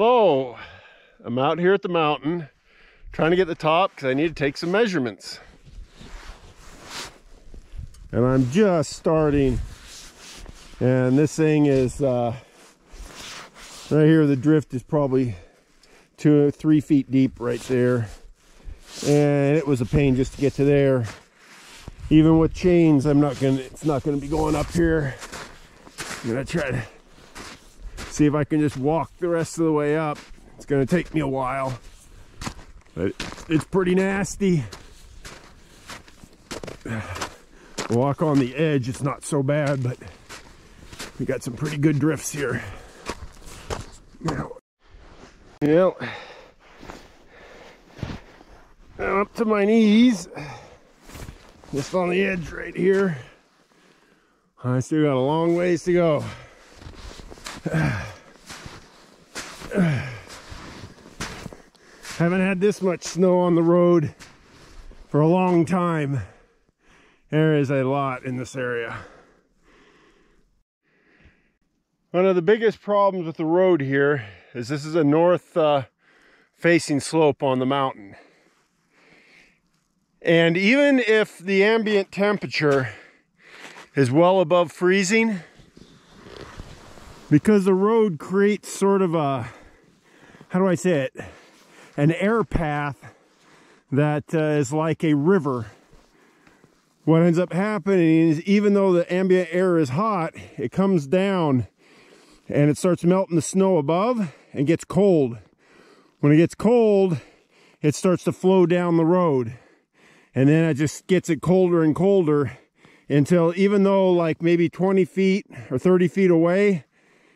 Hello, I'm out here at the mountain trying to get the top because I need to take some measurements. And I'm just starting. And this thing is uh, right here, the drift is probably two or three feet deep right there. And it was a pain just to get to there. Even with chains, I'm not gonna, it's not gonna be going up here. I'm gonna try to see if I can just walk the rest of the way up. It's gonna take me a while, but it's pretty nasty. Walk on the edge, it's not so bad, but we got some pretty good drifts here. Now, yeah, I'm up to my knees, just on the edge right here. I still got a long ways to go. Haven't had this much snow on the road for a long time. There is a lot in this area. One of the biggest problems with the road here is this is a north uh, facing slope on the mountain. And even if the ambient temperature is well above freezing, because the road creates sort of a, how do I say it, an air path that uh, is like a river. What ends up happening is even though the ambient air is hot, it comes down and it starts melting the snow above and gets cold. When it gets cold, it starts to flow down the road. And then it just gets it colder and colder until even though like maybe 20 feet or 30 feet away,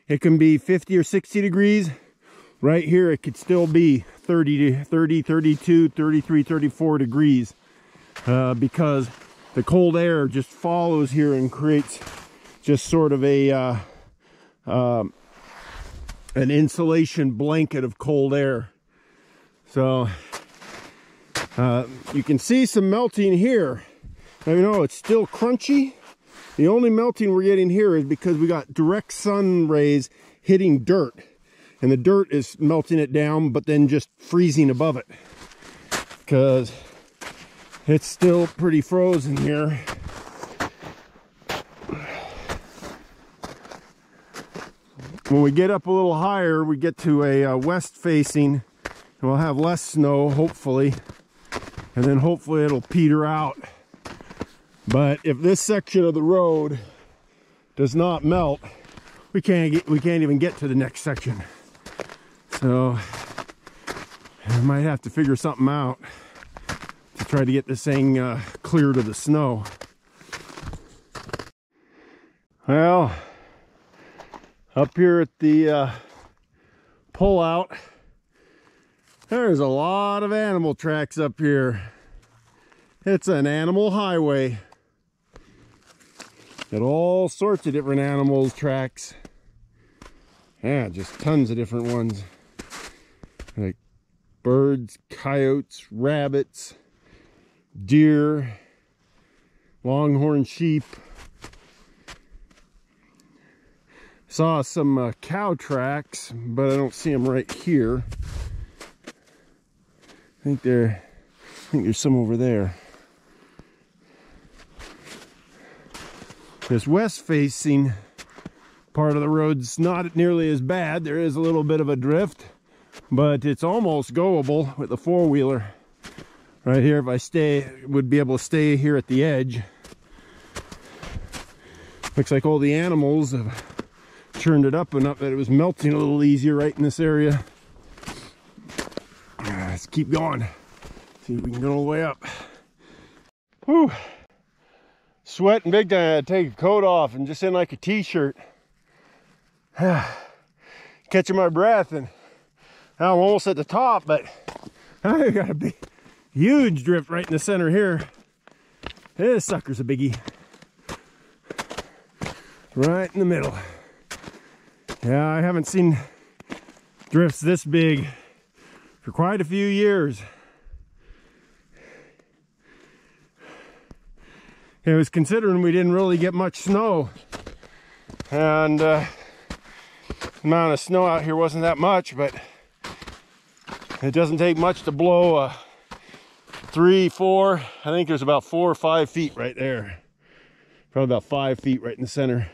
it can be 50 or 60 degrees. Right here, it could still be 30 to 30, 32, 33, 34 degrees uh, because the cold air just follows here and creates just sort of a uh, um, an insulation blanket of cold air. So uh, you can see some melting here. You know, it's still crunchy, the only melting we're getting here is because we got direct sun rays hitting dirt. And the dirt is melting it down, but then just freezing above it. Because it's still pretty frozen here. When we get up a little higher, we get to a uh, west facing, and we'll have less snow, hopefully. And then hopefully it'll peter out. But if this section of the road does not melt, we can't get we can't even get to the next section. So I might have to figure something out to try to get this thing uh, clear to the snow. Well, up here at the uh, pullout, there's a lot of animal tracks up here. It's an animal highway. Got all sorts of different animals tracks. Yeah, just tons of different ones. Like birds, coyotes, rabbits, deer, longhorn sheep. Saw some uh, cow tracks, but I don't see them right here. I think there, I think there's some over there. This west facing part of the road's not nearly as bad. There is a little bit of a drift, but it's almost goable with the four-wheeler. Right here, if I stay, would be able to stay here at the edge. Looks like all the animals have turned it up enough that it was melting a little easier right in this area. Ah, let's keep going. See if we can go all the way up. Whew sweating big time. I had to take a coat off and just in like a t-shirt. Catching my breath and I'm almost at the top, but I got a big, huge drift right in the center here. This sucker's a biggie. Right in the middle. Yeah, I haven't seen drifts this big for quite a few years. it was considering we didn't really get much snow and uh, amount of snow out here wasn't that much but It doesn't take much to blow a three, four. I think there's about four or five feet right there. Probably about five feet right in the center.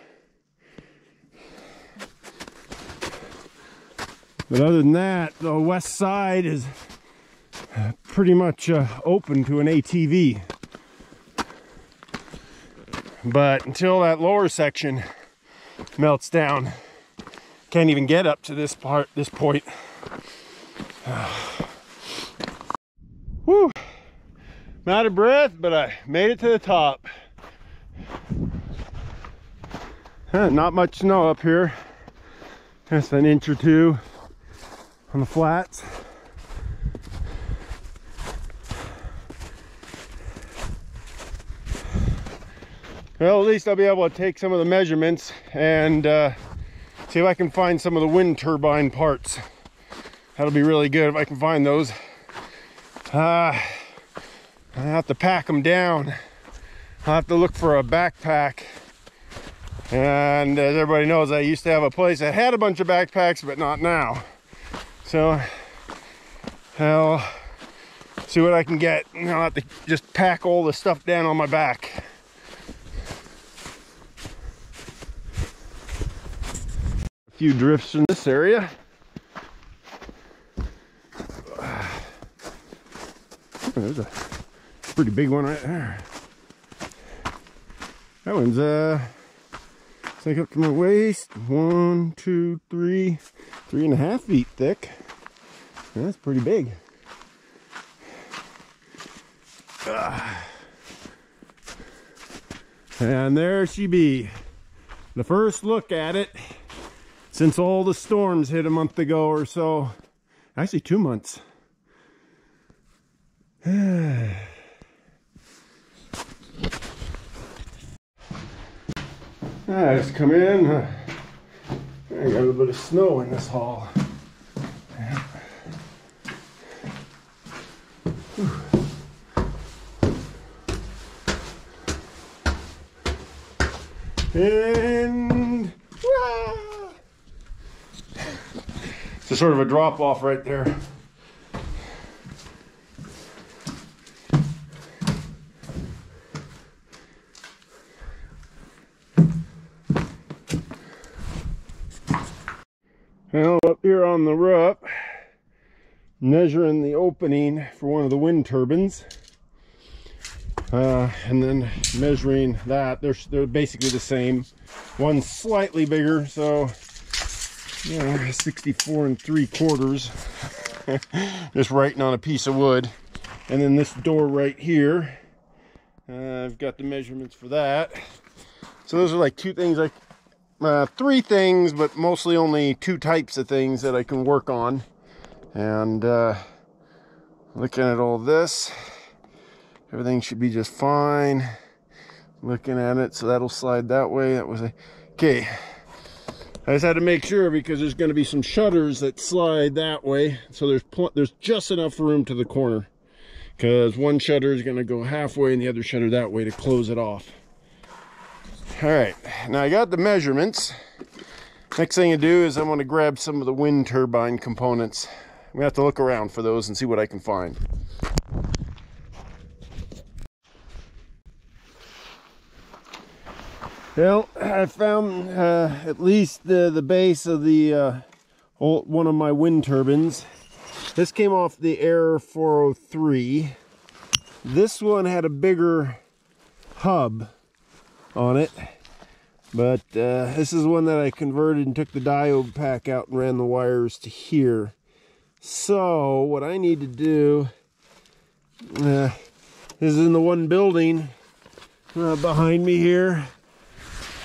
But other than that, the west side is pretty much uh, open to an ATV. But until that lower section melts down, can't even get up to this part, this point. Whew. I'm out of breath, but I made it to the top. Not much snow up here. Just an inch or two on the flats. Well, at least I'll be able to take some of the measurements and uh, see if I can find some of the wind turbine parts. That'll be really good if I can find those. Uh, I have to pack them down. I'll have to look for a backpack. And as everybody knows, I used to have a place that had a bunch of backpacks, but not now. So I'll see what I can get. I'll have to just pack all the stuff down on my back. A few drifts in this area. There's a pretty big one right there. That one's uh it's like up to my waist. One, two, three, three and a half feet thick. That's pretty big. And there she be. The first look at it since all the storms hit a month ago or so. Actually, two months. I ah, just come in. I got a little bit of snow in this hall. And it's a sort of a drop off right there. Now here on the roof, measuring the opening for one of the wind turbines. Uh, and then measuring that, they're, they're basically the same. One's slightly bigger, so yeah, 64 and three quarters. Just writing on a piece of wood. And then this door right here, uh, I've got the measurements for that. So those are like two things I uh, three things, but mostly only two types of things that I can work on. And uh, looking at all this, everything should be just fine. Looking at it, so that'll slide that way. That was a okay. I just had to make sure because there's going to be some shutters that slide that way. So there's there's just enough room to the corner because one shutter is going to go halfway and the other shutter that way to close it off. All right, now I got the measurements. Next thing to do is I want to grab some of the wind turbine components. I'm gonna have to look around for those and see what I can find. Well, I found uh, at least the, the base of the uh, old, one of my wind turbines. This came off the Air 403. This one had a bigger hub on it. But uh, this is one that I converted and took the diode pack out and ran the wires to here. So what I need to do uh, is in the one building uh, behind me here.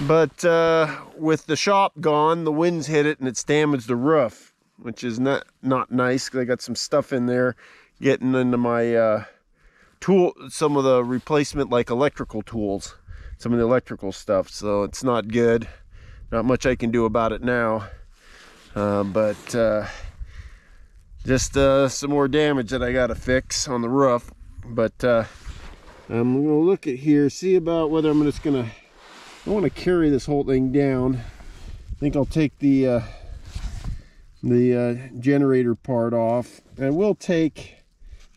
But uh, with the shop gone, the winds hit it and it's damaged the roof, which is not, not nice because I got some stuff in there getting into my uh, tool, some of the replacement like electrical tools some of the electrical stuff so it's not good. Not much I can do about it now. Uh, but uh, just uh, some more damage that I got to fix on the roof. But uh, I'm gonna look at here see about whether I'm just gonna I want to carry this whole thing down. I think I'll take the uh, the uh, generator part off. And we'll take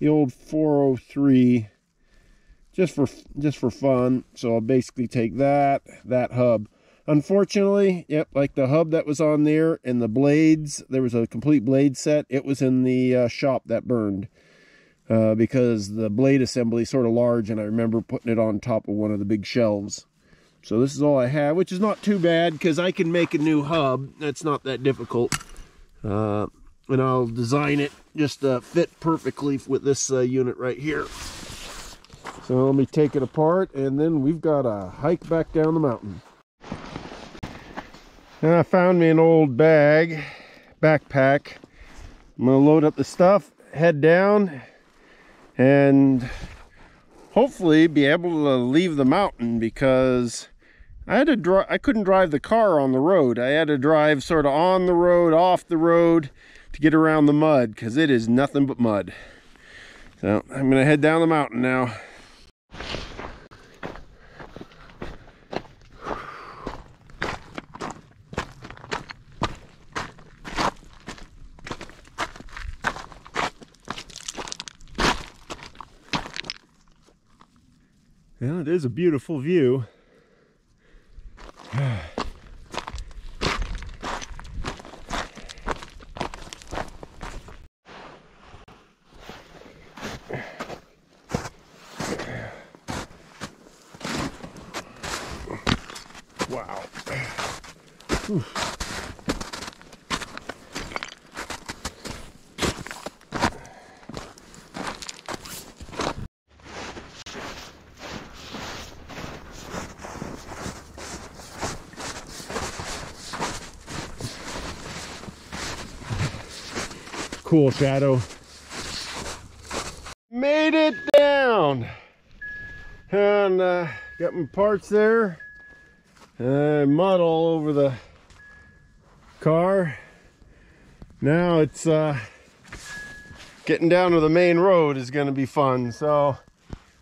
the old 403 just for just for fun. So I'll basically take that, that hub. Unfortunately, yep, like the hub that was on there and the blades, there was a complete blade set. It was in the uh, shop that burned uh, because the blade assembly is sort of large and I remember putting it on top of one of the big shelves. So this is all I have, which is not too bad because I can make a new hub. That's not that difficult. Uh, and I'll design it just to fit perfectly with this uh, unit right here. So let me take it apart and then we've got a hike back down the mountain. And I found me an old bag, backpack. I'm gonna load up the stuff, head down, and hopefully be able to leave the mountain because I had to drive I couldn't drive the car on the road. I had to drive sort of on the road, off the road to get around the mud because it is nothing but mud. So I'm gonna head down the mountain now. Is a beautiful view. wow. Whew. Cool shadow. Made it down. And uh, got my parts there. Uh, mud all over the car. Now it's uh, getting down to the main road is going to be fun. So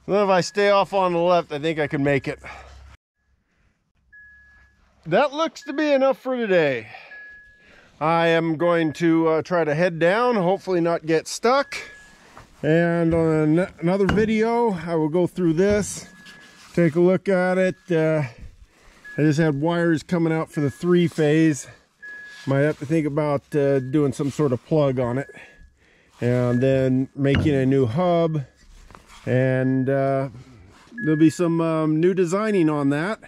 if I stay off on the left, I think I can make it. That looks to be enough for today. I am going to uh, try to head down, hopefully not get stuck. And on another video, I will go through this, take a look at it. Uh, I just had wires coming out for the three phase. Might have to think about uh, doing some sort of plug on it. And then making a new hub. And uh, there'll be some um, new designing on that.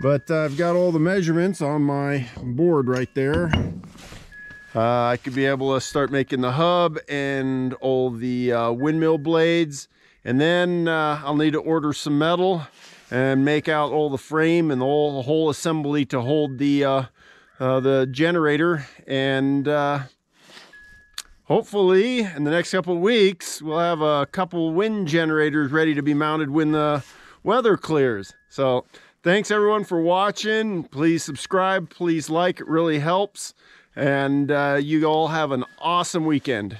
But I've got all the measurements on my board right there. Uh, I could be able to start making the hub and all the uh, windmill blades. And then uh, I'll need to order some metal and make out all the frame and all the whole assembly to hold the uh, uh, the generator. And hopefully in the next couple weeks, we'll have a couple wind generators ready to be mounted when the weather clears. So Thanks everyone for watching. Please subscribe, please like, it really helps. And uh, you all have an awesome weekend.